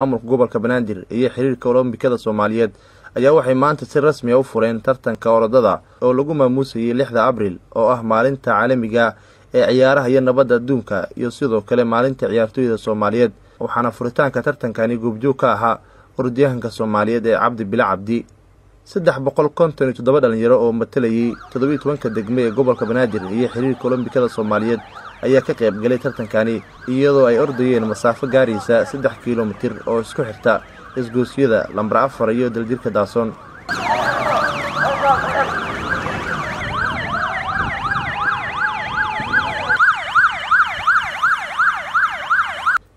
maamulka gobolka banaadir iyo xiriirka olombikada soomaaliyeed ayaa waxay maanta si rasmi a u fureen tartanka orodada oo lagu maamuusayay lixda abril oo ah maalinta caalamiga ee ciyaaraha iyo nabadda adduunka iyo sidoo kale maalinta ciyaartooyda soomaaliyeed waxaana furitaanka tartankani goobjoog ka ahaa orodyahanka soomaaliyeed ee cabdi bile cabdi saddex boqol konton iyo toddoba dhalinyaro oo matalayay toddobiiy tobanka degme ee gobolka banaadir iyo xiriirka olombikada soomaaliyeed ayaa ka qayb galay tartankani iyadoo ay ordayeen masaafo gaaraysa saddex kilomitir oo isku xirta isgoosyada lambar afar iyo daljirka daasoon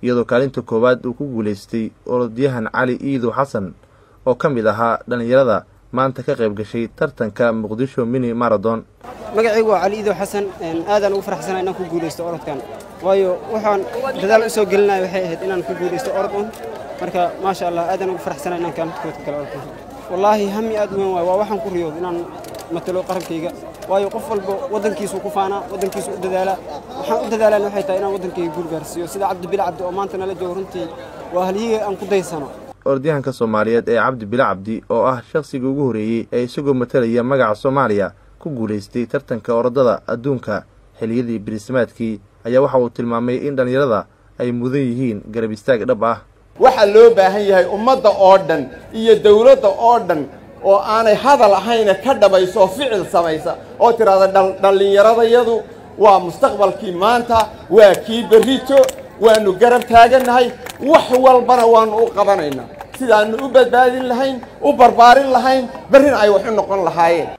iyadoo kaalinta koowaad uu ku guulaystay orodyahan cali iidow xasan oo ka mid ahaa dhallinyarada maanta ka qayb gashay tartanka muqdisho mini maradon magacaygu waa cali iidow xasan aadaan ugu faraxsana inaan ku guulaysto orodkan. Waayo waxaan dadaal u soo gelinaya waxay ahayd inaan ku guulaysto orod marka maasha allah aadaan ugu faraxsana inaan kaalinta kale orodkan wallaahi hami aad weyn waay. Waa waxaan ku riyooda inaan matalo qarankayga. Waayo qof walba waddankiisu ku faanaa waddankiisu u dadaalaa waxaan u dadaalaan waxay tahay inaan waddankayga guul gaarsiiyo sida cabdi bile cabdi oo maanta nala joogo runtii waa halyiga aan ku daysano orodyahanka soomaaliyeed ee cabdi bile cabdi oo ah shakhsiga ugu horreeyey ee isagoo matalaya magaca soomaaliya ku guulaystay tartanka orodada adduunka. Xiliyadii biriismaadkii ayaa waxa uu tilmaamay in dhallinyarada ay mudan yihiin garab istaag dhab ah. Waxaa loo baahan yahay ummadda oo dhan iyo dawladda oo dhan oo aanay hadal ahayna ka dhabayso ficil samaysa oo tidhaahda dhallinyaradayadu waa mustaqbalkii maanta waa kii berrito waannu garab taagannahay wax walbana waannu u qabanaynaa. Sidaannu u badbaadin lahayn u barbaarin lahayn berrina ay wax u noqon lahaayeen